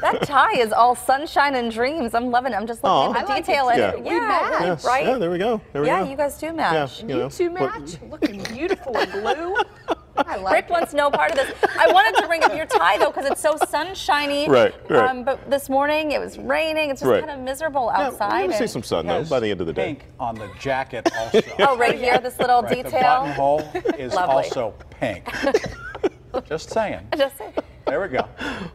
That tie is all sunshine and dreams. I'm loving it. I'm just looking Aw. at the I like it detail in too. it. Yeah. We match. Yes. right? Yeah, there we go. There we yeah, go. you guys do match. Yeah, You know, two but- match, looking beautiful in blue. I like Rick it. wants no part of this. I wanted to bring up your tie though because it's so sunshiny. Right, right. Um, but this morning it was raining. It's just Right. kind of miserable Yeah, outside. we're see some sun though by the end of the day. Pink on the jacket also. oh, right here, this little Right, The detail. buttonhole is Lovely. also pink. Just saying. Just There we go.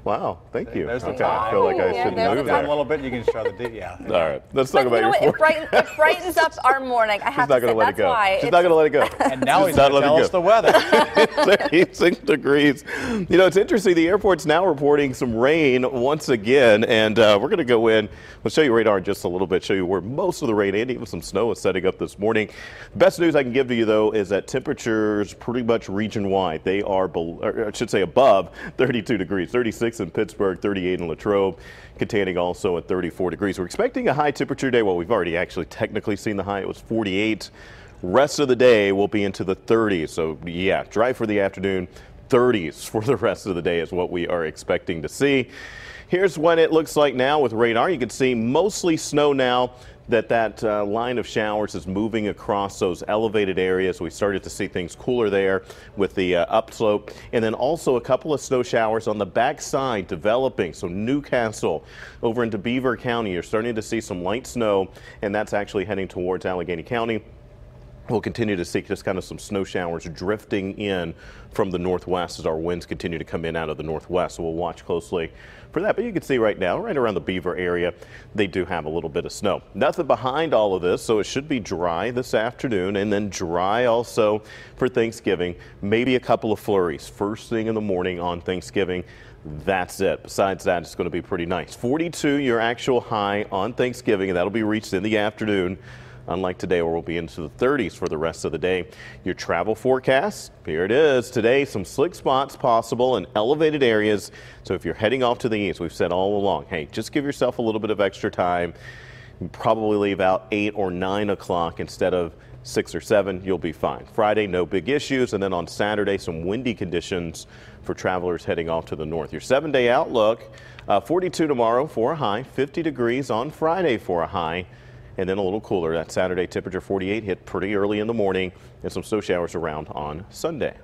Wow, thank you. There's the okay, I feel like I yeah, shouldn't there's move the there. a little bit, you can show the D. Yeah. All right, let's But talk about you know your what? It, brighten, it brightens up our morning. I She's have not to going say to let that's it go. why. She's it's- not going to let it go. And now She's he's not going to letting tell go. us the weather. 36 degrees. You know, it's interesting. The airport's now reporting some rain once again, and uh, we're going to go in. We'll show you radar in just a little bit, show you where most of the rain and even some snow is setting up this morning. Best news I can give to you, though, is that temperatures pretty much region wide. They are, bel or I should say, above 32 degrees, 36 in Pittsburgh, 38 in Latrobe, containing also at 34 degrees. We're expecting a high temperature day. Well, we've already actually technically seen the high. It was 48. Rest of the day will be into the 30s. So, yeah, dry for the afternoon. 30s for the rest of the day is what we are expecting to see. Here's what it looks like now with radar. You can see mostly snow now that that uh, line of showers is moving across those elevated areas. We started to see things cooler there with the uh, upslope and then also a couple of snow showers on the backside developing. So New Castle over into Beaver County, you're starting to see some light snow and that's actually heading towards Allegheny County. We'll continue to see just kind of some snow showers drifting in from the northwest as our winds continue to come in out of the northwest. So we'll watch closely for that. But you can see right now, right around the Beaver area, they do have a little bit of snow. Nothing behind all of this, so it should be dry this afternoon and then dry also for Thanksgiving. Maybe a couple of flurries first thing in the morning on Thanksgiving. That's it. Besides that, it's going to be pretty nice. 42 your actual high on Thanksgiving, and that'll be reached in the afternoon unlike today where we'll be into the 30s for the rest of the day. Your travel forecast, here it is. Today, some slick spots possible in elevated areas. So if you're heading off to the east, we've said all along, hey, just give yourself a little bit of extra time. Probably leave out 8 or 9 o'clock instead of 6 or 7. You'll be fine. Friday, no big issues. And then on Saturday, some windy conditions for travelers heading off to the north. Your seven day outlook uh, 42 tomorrow for a high, 50 degrees on Friday for a high and then a little cooler. That Saturday temperature 48 hit pretty early in the morning and some snow showers around on Sunday.